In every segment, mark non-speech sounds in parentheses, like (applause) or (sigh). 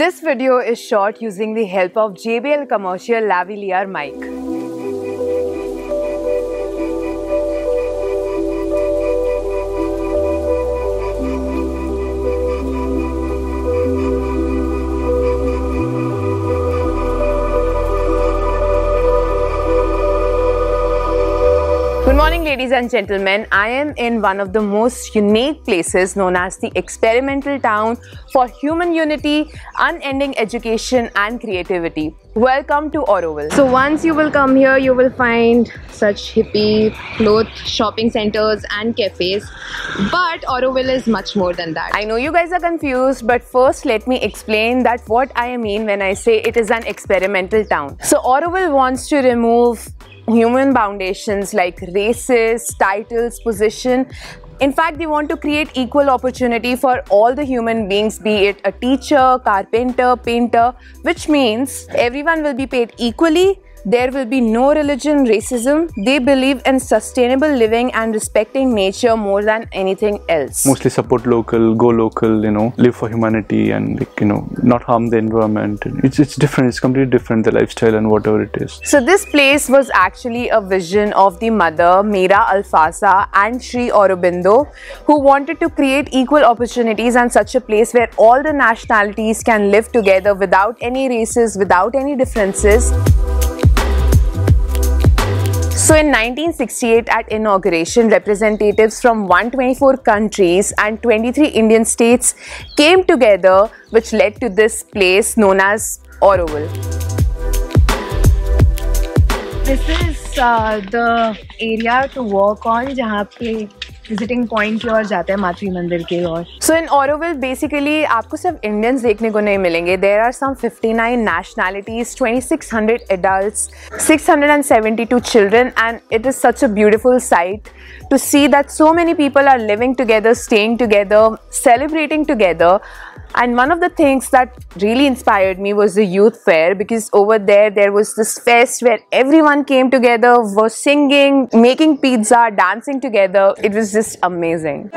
This video is shot using the help of JBL commercial lavalier mic. Ladies and gentlemen. I am in one of the most unique places known as the experimental town for human unity, unending education, and creativity. Welcome to Auroville. So, once you will come here, you will find such hippie cloth shopping centers and cafes. But Auroville is much more than that. I know you guys are confused, but first, let me explain that what I mean when I say it is an experimental town. So, Auroville wants to remove human foundations like races, titles, position. In fact, they want to create equal opportunity for all the human beings, be it a teacher, carpenter, painter, which means everyone will be paid equally. There will be no religion, racism. They believe in sustainable living and respecting nature more than anything else. mostly support local go local you know live for humanity and like you know not harm the environment it's it's different it's completely different the lifestyle and whatever it is So this place was actually a vision of the mother Mirra Alfassa and Sri Aurobindo who wanted to create equal opportunities and such a place where all the nationalities can live together without any races, without any differences. So in 1968 at inauguration, representatives from 124 countries and 23 Indian states came together which led to this place known as Auroville. This is uh, the area to work on जहाँ पे visiting point की ओर जाते हैं माथवी मंदिर के और सो इन Auroville basically आपको सिर्फ़ इंडियंस देखने को नहीं मिलेंगे। There are some 59 nationalities 2600 adults 672 children and it is such a beautiful sight to see that so many people are living together staying together celebrating together and one of the things that really inspired me was the youth fair because over there there was this fest where everyone came together, was singing, making pizza, dancing together. It was just amazing.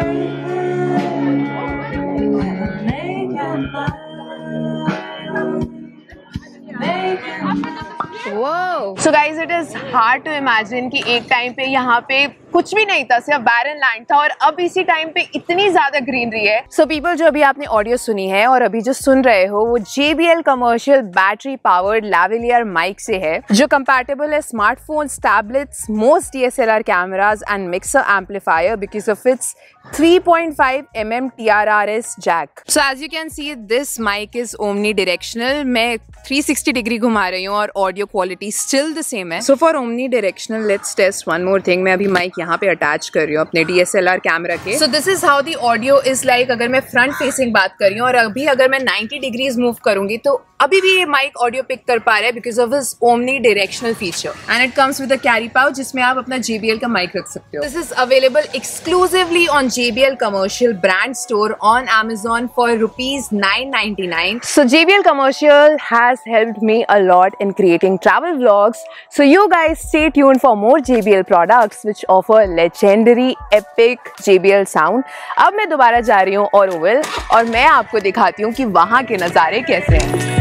So guys, it is hard to imagine कि एक time पे यहाँ पे कुछ भी नहीं था सिर्फ़ बैरन लैंड था और अब इसी टाइम पे इतनी ज़्यादा ग्रीनरी है सो so पीपल जो अभी आपने ऑडियो सुनी है और अभी जो सुन रहे हो वो JBL commercial battery powered lavalier mic से है जो कंपैटिबल है smartphones tablets most DSLR cameras and mixer amplifier because of its 3.5 mm TRRS jack. So as you can see, this mic is omnidirectional. मैं 360 डिग्री घुमा रही हूँ और audio quality still the same है for omnidirectional let's test one more thing मैं अभी mic यहाँ पे अटैच कर रही हूँ अपने डीएसएलआर कैमरा के so this is how the audio is like अगर मैं फ्रंट फेसिंग बात कर रही हूँ और अभी अगर मैं 90 डिग्रीज मूव करूँगी तो अभी भी ये माइक ऑडियो पिक कर पा रहा है because of is omnidirectional feature and it comes with a carry pouch जिसमें आप अपना JBL का माइक रख सकते हो this is available exclusively on JBL commercial brand store on Amazon for rupees 9.99. So JBL commercial has helped me a lot in creating travel vlogs. So you guys stay tuned for more JBL which which of a legendary epic JBL sound अब मैं दोबारा जा रही हूँ और ओविल और मैं आपको दिखाती हूँ कि वहाँ के नज़ारे कैसे हैं।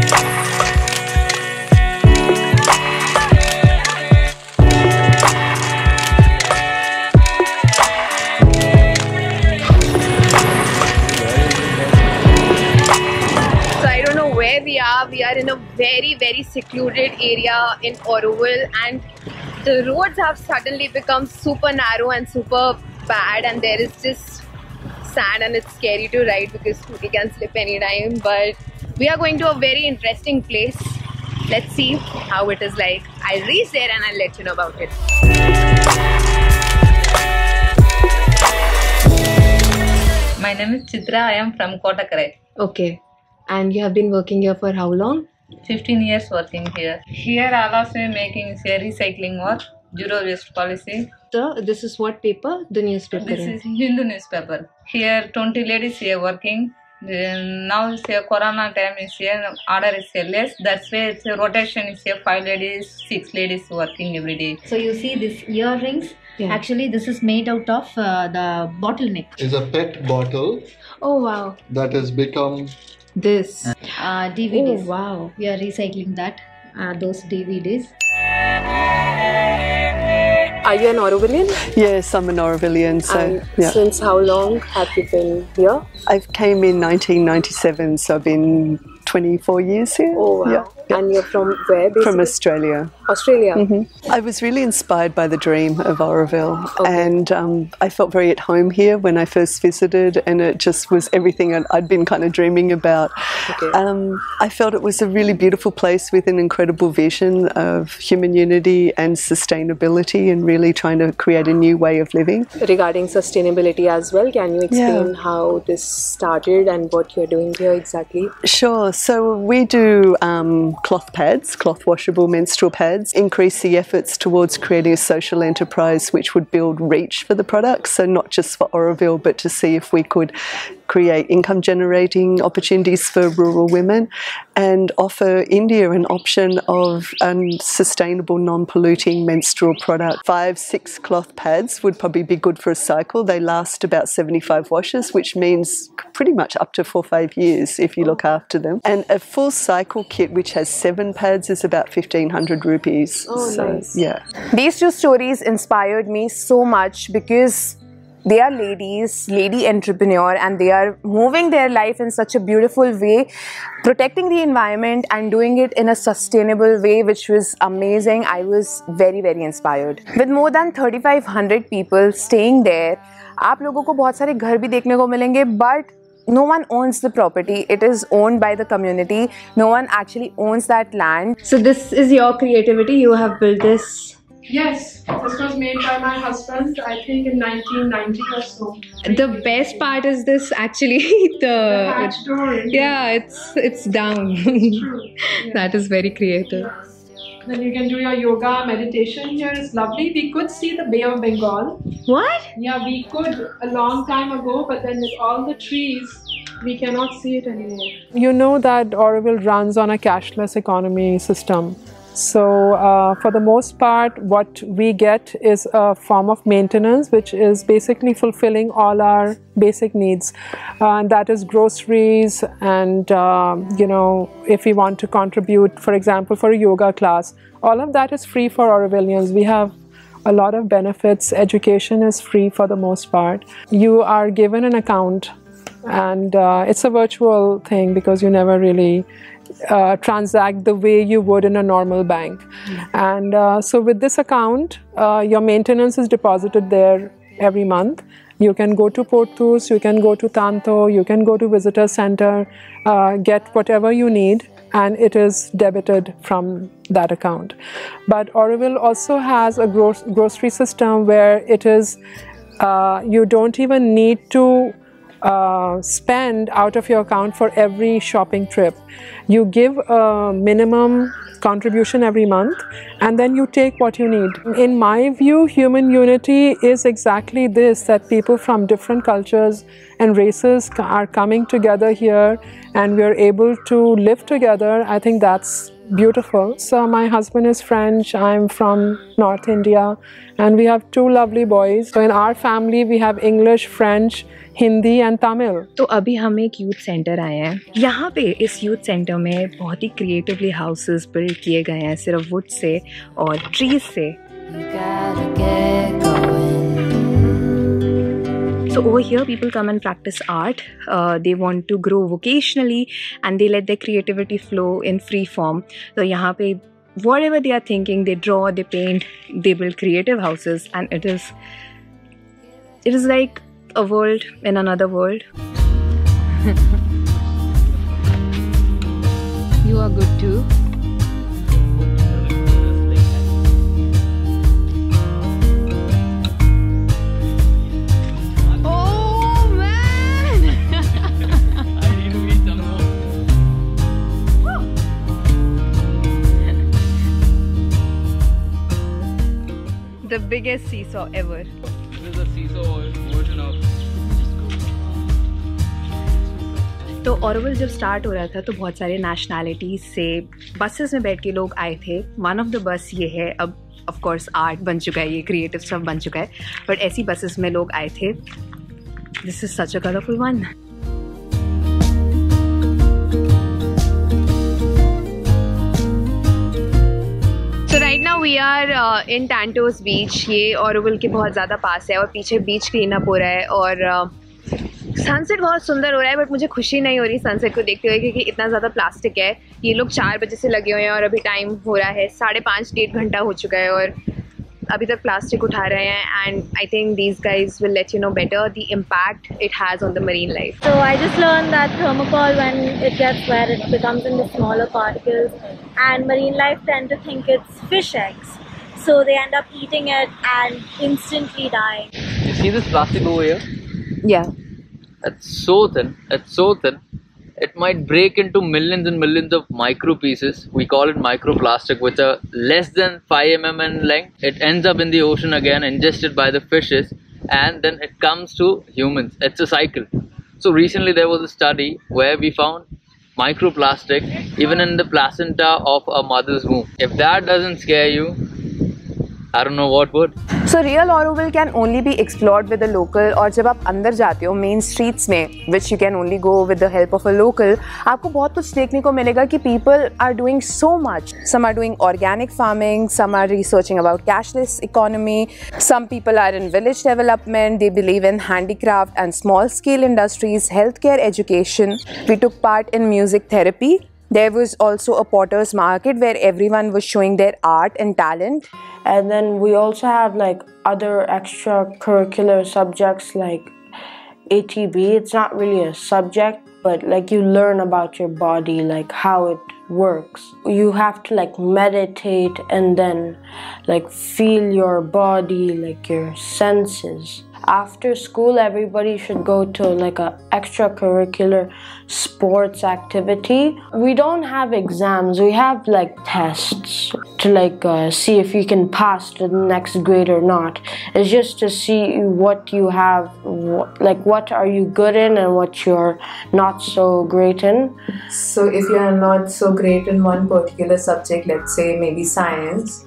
Very very in area very, very secluded the roads have suddenly become super narrow and super bad, and there is just sand, and it's scary to ride because scooty can slip anytime. But we are going to a very interesting place. Let's see how it is like. I'll reach there and I'll let you know about it. My name is Chitra. I am from Kottakarai. Okay. And you have been working here for how long? 15 years working here. Here, all of them making say recycling work, zero waste policy. So this is what paper? The newspaper. This is Hindu newspaper. Here, 20 ladies here working. Now it's a corona time is here, order is here less. That's why it's a rotation is here, five ladies, six ladies working every day. So you see these earrings. Yeah. Actually, this is made out of uh, the bottleneck. is a pet bottle Oh wow. that has become This uh, DVDs. Oh, wow. We are recycling that. Uh, those DVDs. Are you an Aurovilian? Yes, I'm an Aurovilian. So And yeah, since how long have you been here? I came in 1997, so I've been 24 years here. Oh wow. Yeah, yeah. And you're from where basically? From Australia. Australia. I was really inspired by the dream of Auroville, and um, I felt very at home here when I first visited, and it just was everything I'd, I'd been kind of dreaming about. Okay. Um, I felt it was a really beautiful place with an incredible vision of human unity and sustainability, and really trying to create a new way of living. Regarding sustainability as well, can you explain how this started and what you're doing here exactly? Sure. So we do um, cloth pads, cloth washable menstrual pads, increase the efforts towards creating a social enterprise which would build reach for the product. So not just for Auroville, but to see if we could create income generating opportunities for rural women and offer India an option of a sustainable, non polluting menstrual product. Five, six cloth pads would probably be good for a cycle. They last about 75 washes, which means pretty much up to four or five years if you look after them. And a full cycle kit, which has seven pads, is about 1500 rupees. Oh, nice. Yeah. These two stories inspired me so much because they are ladies, lady entrepreneur, and they are moving their life in such a beautiful way, protecting the environment and doing it in a sustainable way, which was amazing. I was very, very inspired. With more than 3,500 people staying there, आप लोगों को बहुत सारे घर भी देखने को मिलेंगे but no one owns the property it is owned by the community no one actually owns that land so this is your creativity you have built this Yes, this was made by my husband, I think in 1990 or so. The best part is this actually (laughs) the, The hatch door. yeah it's it's down. True. (laughs) that is very creative. Then you can do your yoga, meditation here is lovely. We could see the Bay of Bengal. What? Yeah, we could a long time ago, but then with all the trees, we cannot see it anymore. You know that Auroville runs on a cashless economy system. So, uh, for the most part, what we get is a form of maintenance, which is basically fulfilling all our basic needs. Uh, and that is groceries, and uh, you know, if we want to contribute, for example, for a yoga class, all of that is free for Aurovilians. We have a lot of benefits. Education is free for the most part. You are given an account and uh, it's a virtual thing because you never really uh, transact the way you would in a normal bank. And uh, so, with this account, uh, your maintenance is deposited there every month. You can go to Pour Tous, you can go to Tanto, you can go to visitor center, uh, get whatever you need, and it is debited from that account. But Auroville also has a gro- grocery system where it is uh, you don't even need to uh, spend out of your account for every shopping trip. You give a minimum contribution every month and then you take what you need. In my view, human unity is exactly this that people from different cultures and races are coming together here and we're able to live together. I think that's beautiful. So, my husband is French, I'm from North India, and we have two lovely boys. So, in our family, we have English, French, Hindi, and Tamil. तो अभी हम एक youth centre आए हैं यहाँ पे इस youth centre में बहुत ही क्रिएटिवली हाउसेस बिल्ड किए गए हैं सिर्फ़ वुड से और ट्रीज से So over here, people come and practice art. Uh, they want to grow vocationally, and they let their creativity flow in free form. So यहाँ पे whatever they are thinking, they draw, they paint, they build creative houses, and it is it is like a world in another world. (laughs) You are good too. Biggest seesaw ever. This is a seesaw version of तो ऑरोवल जब start हो रहा था तो बहुत सारे nationalities से buses में बैठ के लोग आए थे। वन ऑफ़ द बस ये है अब ऑफ़ कोर्स आर्ट बन चुका है ये क्रिएटिव स्टफ़ बन चुका है बट ऐसी बसेस में लोग आए थे। This is such a colourful one we are in टैंटोस beach ये औरवल के बहुत ज़्यादा पास है और पीछे बीच क्लीन अप हो रहा है और सनसेट uh, बहुत सुंदर हो रहा है बट मुझे खुशी नहीं हो रही सनसेट को देखते हुए क्योंकि इतना ज़्यादा प्लास्टिक है। ये लोग चार बजे से लगे हुए हैं और अभी टाइम हो रहा है साढ़े पाँच डेढ़ घंटा हो चुका है और अभी तक प्लास्टिक उठा रहे हैं and I think these guys will let you know better the impact it has on the marine life So I just learned that thermocol, when it gets wet, it becomes into smaller particles, and marine life tend to think it's fish eggs. So they end up eating it and instantly dying. You see this plastic over here? yeah It's so thin. It's so thin. It might break into millions and millions of micro pieces. We call it microplastic, which are less than 5 mm in length. It ends up in the ocean again, ingested by the fishes, and then it comes to humans. It's a cycle. So recently there was a study where we found microplastic even in the placenta of a mother's womb. If that doesn't scare you, I don't know what would. So real Auroville can only B explored with the local और जब आप अंदर जाते हो main streets में which you can only go with the help of a local आपको बहुत कुछ देखने को मिलेगा कि people are doing so much some are doing organic farming some are researching about cashless economy some people are in village development they believe in handicraft and small scale industries healthcare education we took part in music therapy there was also a potter's market where everyone was showing their art and talent and then we also have like other extracurricular subjects like ATB. It's not really a subject, but like you learn about your body, like how it works. You have to like meditate and then like feel your body, like your senses. After school, everybody should go to like a extracurricular sports activity. We don't have exams. We have like tests to like uh, see if you can pass to the next grade or not. It's just to see what you have, like what are you good in and what you're not so great in. So, if you are not so great in one particular subject, let's say maybe science,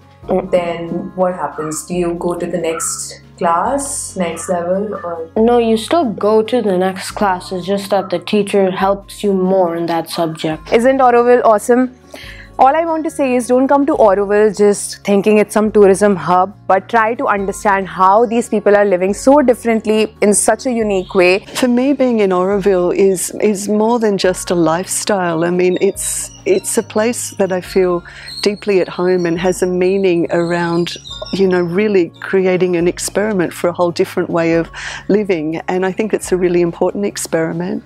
then what happens? Do you go to the next class, next level, or No, you still go to the next class. It's just that the teacher helps you more in that subject. Isn't Auroville awesome? All I want to say is don't come to Auroville just thinking it's some tourism hub, but try to understand how these people are living so differently in such a unique way. For me, being in Auroville is is more than just a lifestyle. I mean, it's it's a place that I feel deeply at home and has a meaning around, you know, really creating an experiment for a whole different way of living. And I think it's a really important experiment,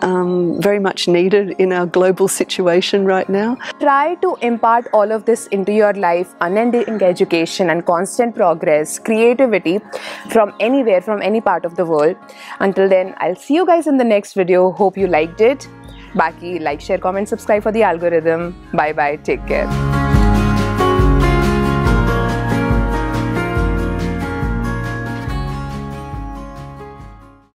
um, very much needed in our global situation right now. Try to impart all of this into your life unending education and constant progress, creativity from anywhere, from any part of the world. Until then, I'll see you guys in the next video. Hope you liked it. Baki, like, share, comment, subscribe for the algorithm. Bye bye. Take care.